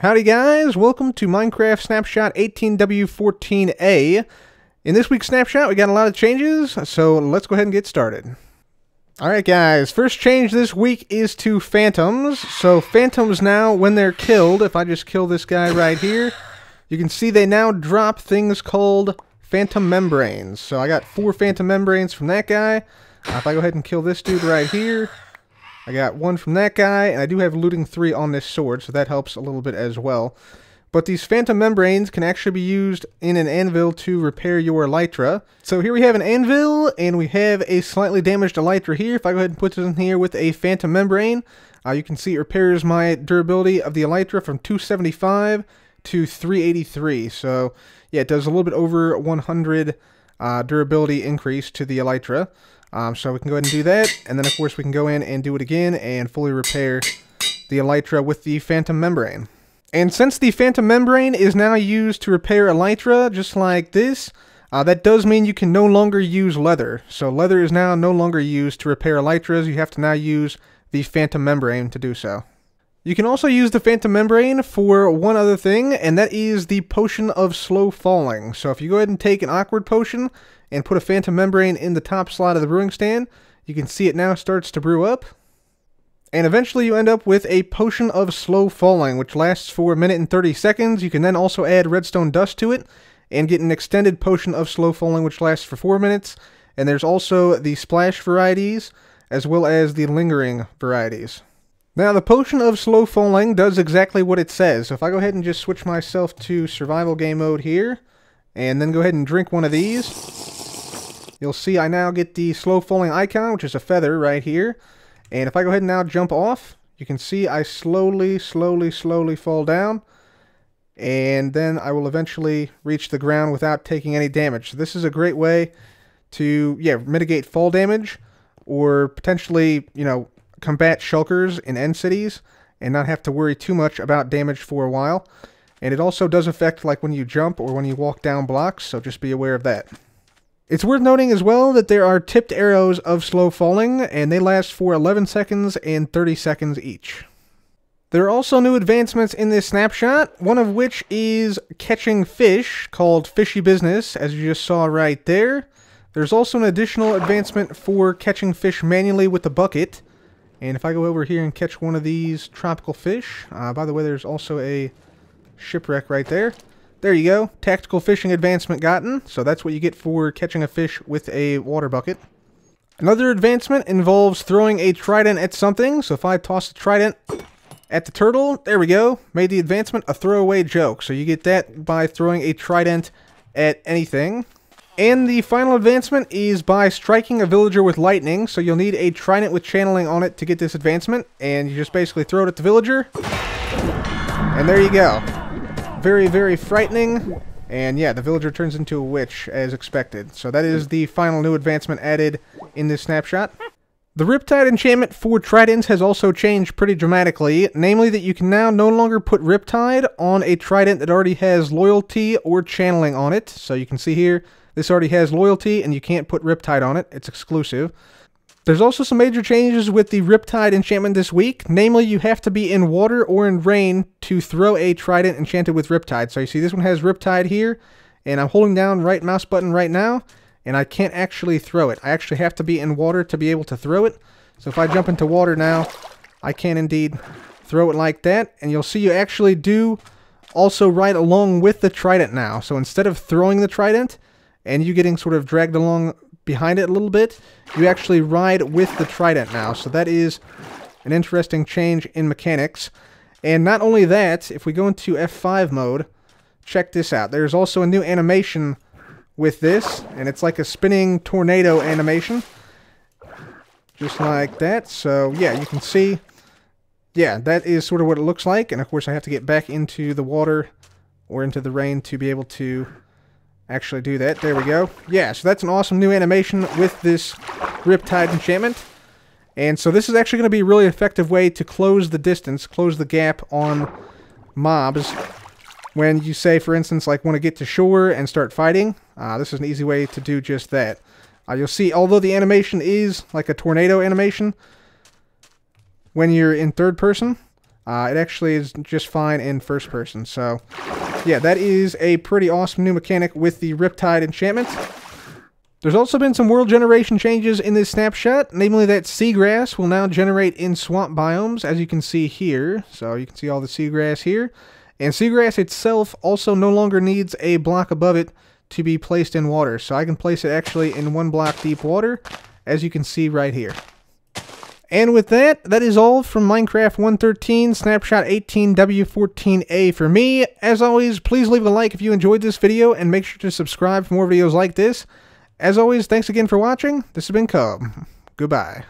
Howdy guys, welcome to Minecraft Snapshot 18W14A. In this week's snapshot we got a lot of changes, so let's go ahead and get started. Alright guys, first change this week is to phantoms. So phantoms now, when they're killed, if I just kill this guy right here, you can see they now drop things called phantom membranes. So I got four phantom membranes from that guy. If I go ahead and kill this dude right here, I got one from that guy, and I do have looting 3 on this sword, so that helps a little bit as well. But these phantom membranes can actually be used in an anvil to repair your elytra. So here we have an anvil, and we have a slightly damaged elytra here. If I go ahead and put this in here with a phantom membrane, uh, you can see it repairs my durability of the elytra from 275 to 383. So yeah, it does a little bit over 100 uh, durability increase to the elytra. Um, so we can go ahead and do that, and then of course we can go in and do it again and fully repair the elytra with the phantom membrane. And since the phantom membrane is now used to repair elytra, just like this, uh, that does mean you can no longer use leather. So leather is now no longer used to repair elytras, you have to now use the phantom membrane to do so. You can also use the phantom membrane for one other thing, and that is the potion of slow falling. So if you go ahead and take an awkward potion, and put a phantom membrane in the top slot of the brewing stand, you can see it now starts to brew up. And eventually you end up with a potion of slow falling, which lasts for a minute and 30 seconds. You can then also add redstone dust to it and get an extended potion of slow falling, which lasts for 4 minutes. And there's also the splash varieties, as well as the lingering varieties. Now, the potion of slow falling does exactly what it says. So if I go ahead and just switch myself to survival game mode here, and then go ahead and drink one of these, You'll see I now get the slow falling icon, which is a feather right here. And if I go ahead and now jump off, you can see I slowly, slowly, slowly fall down. And then I will eventually reach the ground without taking any damage. So this is a great way to, yeah, mitigate fall damage or potentially, you know, combat shulkers in end cities and not have to worry too much about damage for a while. And it also does affect like when you jump or when you walk down blocks, so just be aware of that. It's worth noting as well that there are tipped arrows of slow falling, and they last for 11 seconds and 30 seconds each. There are also new advancements in this snapshot, one of which is catching fish, called Fishy Business, as you just saw right there. There's also an additional advancement for catching fish manually with the bucket. And if I go over here and catch one of these tropical fish, uh, by the way, there's also a shipwreck right there. There you go. Tactical fishing advancement gotten. So that's what you get for catching a fish with a water bucket. Another advancement involves throwing a trident at something. So if I toss a trident at the turtle, there we go. Made the advancement a throwaway joke. So you get that by throwing a trident at anything. And the final advancement is by striking a villager with lightning. So you'll need a trident with channeling on it to get this advancement. And you just basically throw it at the villager. And there you go very, very frightening. And yeah, the villager turns into a witch, as expected. So that is the final new advancement added in this snapshot. The Riptide enchantment for tridents has also changed pretty dramatically, namely that you can now no longer put Riptide on a trident that already has loyalty or channeling on it. So you can see here, this already has loyalty and you can't put Riptide on it, it's exclusive. There's also some major changes with the Riptide enchantment this week. Namely, you have to be in water or in rain to throw a trident enchanted with Riptide. So you see this one has Riptide here, and I'm holding down right mouse button right now, and I can't actually throw it. I actually have to be in water to be able to throw it. So if I jump into water now, I can indeed throw it like that. And you'll see you actually do also ride along with the trident now. So instead of throwing the trident and you getting sort of dragged along behind it a little bit, you actually ride with the trident now. So that is an interesting change in mechanics. And not only that, if we go into F5 mode, check this out. There's also a new animation with this, and it's like a spinning tornado animation. Just like that. So, yeah, you can see, yeah, that is sort of what it looks like. And, of course, I have to get back into the water or into the rain to be able to actually do that. There we go. Yeah, so that's an awesome new animation with this Riptide enchantment. And so this is actually going to be a really effective way to close the distance, close the gap on mobs. When you say, for instance, like want to get to shore and start fighting, uh, this is an easy way to do just that. Uh, you'll see, although the animation is like a tornado animation, when you're in third person, Uh, it actually is just fine in first person. So, yeah, that is a pretty awesome new mechanic with the Riptide enchantment. There's also been some world generation changes in this snapshot, namely that seagrass will now generate in swamp biomes, as you can see here. So you can see all the seagrass here. And seagrass itself also no longer needs a block above it to be placed in water. So I can place it actually in one block deep water, as you can see right here. And with that, that is all from Minecraft 113 Snapshot 18W14A for me. As always, please leave a like if you enjoyed this video, and make sure to subscribe for more videos like this. As always, thanks again for watching. This has been Cub. Goodbye.